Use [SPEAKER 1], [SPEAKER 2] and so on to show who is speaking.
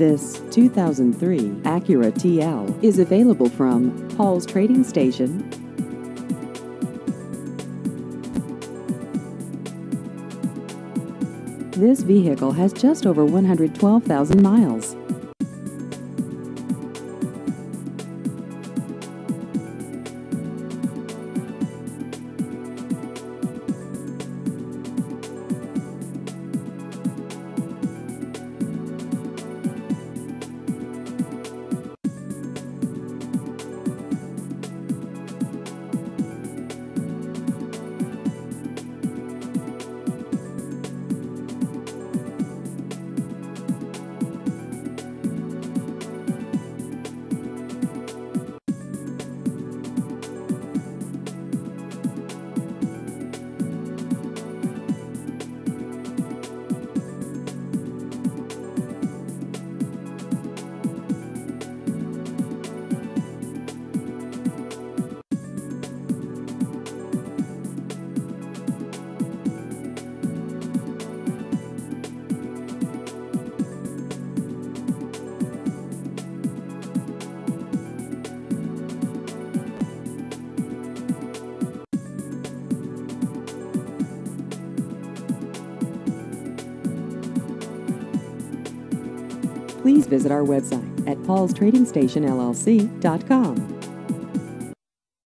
[SPEAKER 1] This 2003 Acura TL is available from Paul's Trading Station. This vehicle has just over 112,000 miles. Please visit our website at paulstradingstationllc.com.